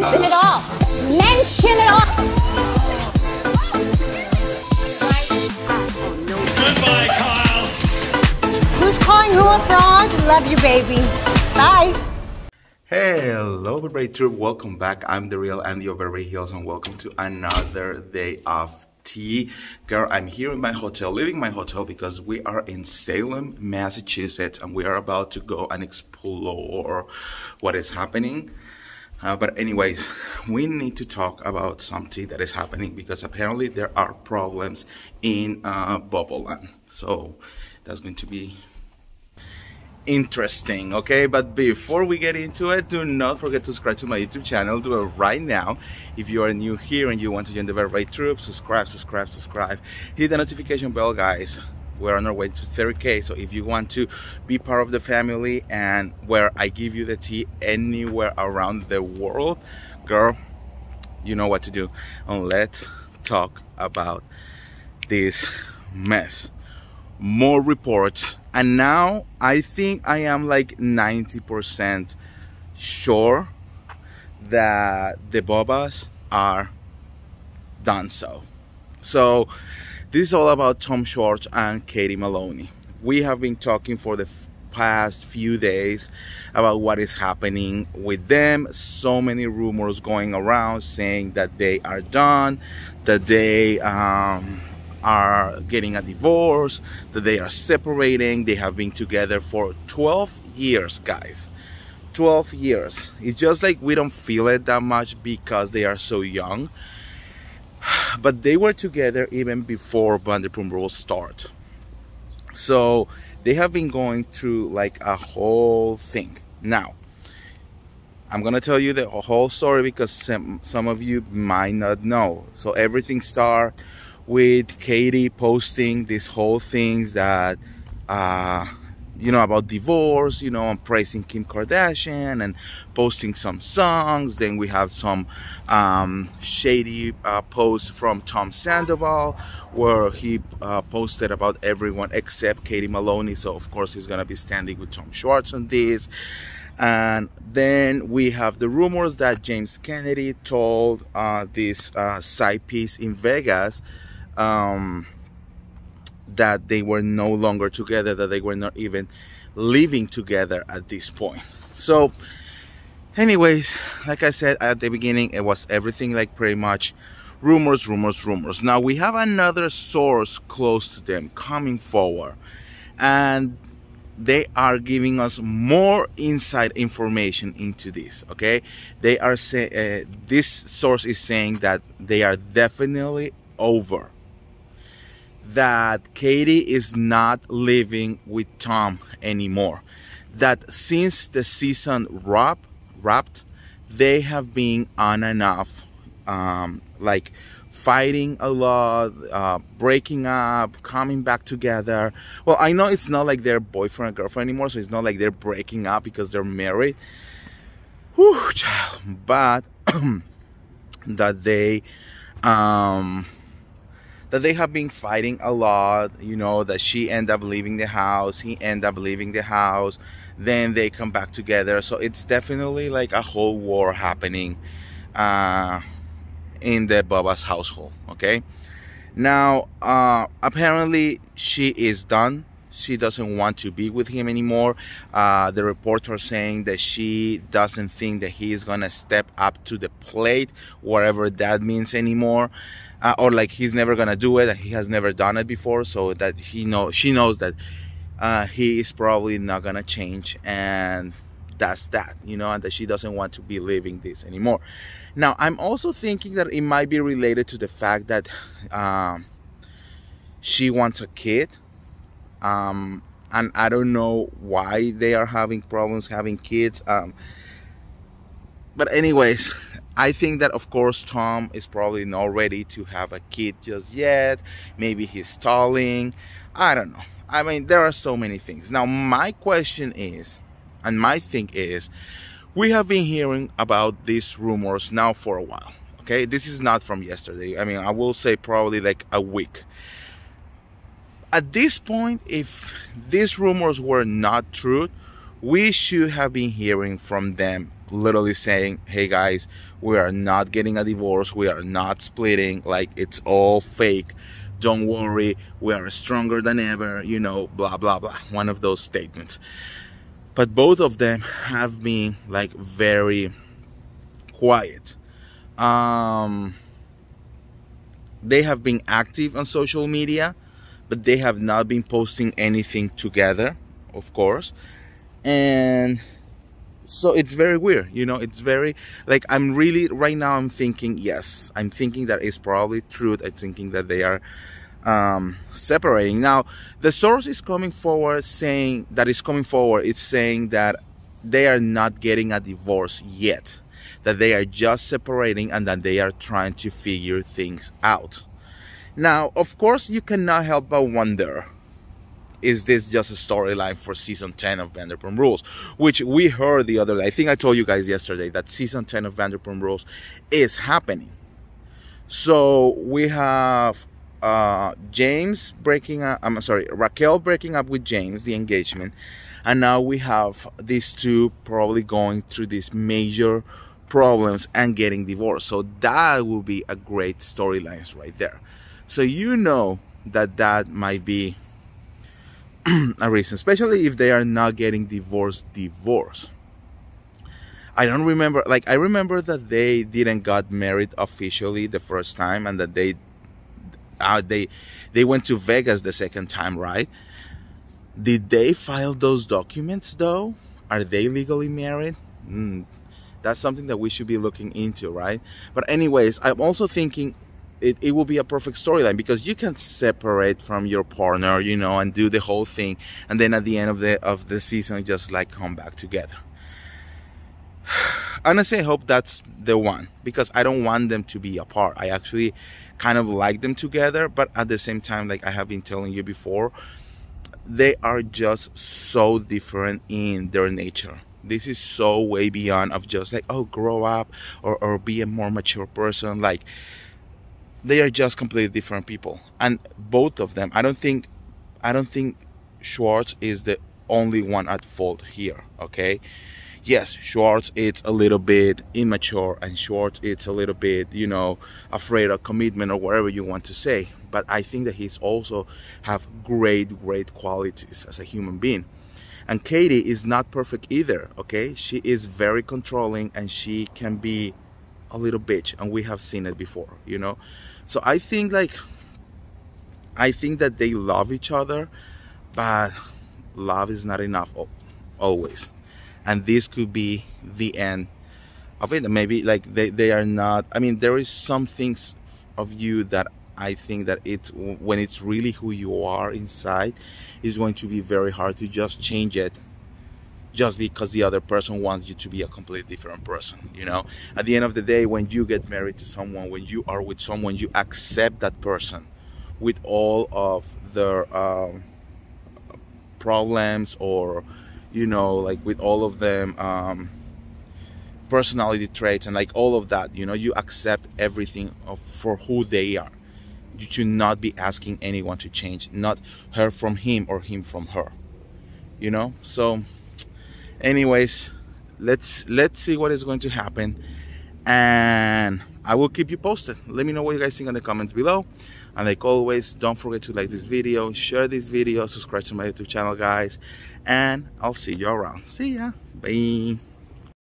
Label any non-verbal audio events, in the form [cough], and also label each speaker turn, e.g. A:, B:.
A: Mention it all. Mention it all.
B: Goodbye, Kyle.
A: Who's calling who a fraud? Love you, baby. Bye.
C: Hello, everybody. Troop. Welcome back. I'm the real Andy of Beverly Hills, and welcome to another day of tea. Girl, I'm here in my hotel, leaving my hotel because we are in Salem, Massachusetts, and we are about to go and explore what is happening. Uh, but anyways, [laughs] we need to talk about something that is happening because apparently there are problems in uh, Bubble Land. So that's going to be interesting okay? But before we get into it do not forget to subscribe to my youtube channel. Do it right now. If you are new here and you want to join the Beverly troop subscribe subscribe subscribe. Hit the notification bell guys we're on our way to 30k so if you want to be part of the family and where i give you the tea anywhere around the world girl you know what to do. And let's talk about this mess. More reports. And now i think i am like 90 percent sure that the bobas are done so. So this is all about tom schwartz and katie maloney we have been talking for the past few days about what is happening with them so many rumors going around saying that they are done that they um are getting a divorce, that they are separating. They have been together for 12 years, guys. 12 years. It's just like we don't feel it that much because they are so young. But they were together even before Vanderpump Rules start. So they have been going through like a whole thing. Now, I'm gonna tell you the whole story because some, some of you might not know. So everything started with Katie posting these whole things that, uh, you know, about divorce, you know, and praising Kim Kardashian and posting some songs. Then we have some um, shady uh, posts from Tom Sandoval where he uh, posted about everyone except Katie Maloney. So, of course, he's going to be standing with Tom Schwartz on this. And then we have the rumors that James Kennedy told uh, this uh, side piece in Vegas um, that they were no longer together, that they were not even living together at this point. So, anyways, like I said at the beginning, it was everything like pretty much rumors, rumors, rumors. Now we have another source close to them coming forward, and they are giving us more inside information into this okay they are saying uh, this source is saying that they are definitely over that Katie is not living with Tom anymore. That since the season wrap, wrapped, they have been on and off, um, like fighting a lot, uh, breaking up, coming back together. Well, I know it's not like they're boyfriend and girlfriend anymore, so it's not like they're breaking up because they're married. Whew. But [clears throat] that they um that they have been fighting a lot you know that she end up leaving the house he end up leaving the house then they come back together. So it's definitely like a whole war happening uh, in the Bubba's household okay? Now uh, apparently she is done. She doesn't want to be with him anymore. Uh, the reports are saying that she doesn't think that he is gonna step up to the plate whatever that means anymore uh, or like he's never gonna do it and he has never done it before so that he know she knows that uh, he is probably not gonna change and that's that you know and that she doesn't want to be living this anymore. Now i'm also thinking that it might be related to the fact that um, she wants a kid um, and i don't know why they are having problems having kids um, but anyways I think that of course Tom is probably not ready to have a kid just yet. Maybe he's stalling. I don't know. I mean, there are so many things. Now, my question is, and my thing is, we have been hearing about these rumors now for a while. Okay, this is not from yesterday. I mean, I will say probably like a week. At this point, if these rumors were not true, we should have been hearing from them literally saying, hey guys, we are not getting a divorce. We are not splitting. Like it's all fake. Don't worry. We are stronger than ever you know blah blah blah. One of those statements. But both of them have been like very quiet. Um they have been active on social media but they have not been posting anything together of course. And so it's very weird you know it's very like i'm really right now i'm thinking yes i'm thinking that it's probably truth i'm thinking that they are um separating. Now the source is coming forward saying that is coming forward it's saying that they are not getting a divorce yet that they are just separating and that they are trying to figure things out. Now of course you cannot help but wonder is this just a storyline for season 10 of Vanderpump Rules? Which we heard the other day. I think I told you guys yesterday that season 10 of Vanderpump Rules is happening. So we have uh, James breaking up, I'm sorry, Raquel breaking up with James, the engagement. And now we have these two probably going through these major problems and getting divorced. So that will be a great storyline right there. So you know that that might be [clears throat] a reason, especially if they are not getting divorced, divorce. I don't remember, like, I remember that they didn't got married officially the first time and that they, uh, they, they went to Vegas the second time, right? Did they file those documents though? Are they legally married? Mm, that's something that we should be looking into, right? But anyways, I'm also thinking it, it will be a perfect storyline because you can separate from your partner you know and do the whole thing and then at the end of the of the season just like come back together. [sighs] Honestly i hope that's the one because i don't want them to be apart. I actually kind of like them together but at the same time like i have been telling you before they are just so different in their nature. This is so way beyond of just like oh grow up or, or be a more mature person. Like they are just completely different people. And both of them i don't think i don't think schwartz is the only one at fault here okay? Yes schwartz it's a little bit immature and schwartz it's a little bit you know afraid of commitment or whatever you want to say. But i think that he's also have great great qualities as a human being. And katie is not perfect either okay? She is very controlling and she can be a little bitch and we have seen it before you know? So i think like i think that they love each other but love is not enough always. And this could be the end of it. Maybe like they, they are not i mean there is some things of you that i think that it's when it's really who you are inside is going to be very hard to just change it just because the other person wants you to be a completely different person you know? At the end of the day when you get married to someone when you are with someone you accept that person with all of their um, problems or you know like with all of them um, personality traits and like all of that you know you accept everything of, for who they are. You should not be asking anyone to change not her from him or him from her you know? So anyways let's let's see what is going to happen. And i will keep you posted. Let me know what you guys think in the comments below. And like always don't forget to like this video share this video subscribe to my youtube channel guys. And i'll see you around. See ya. Bye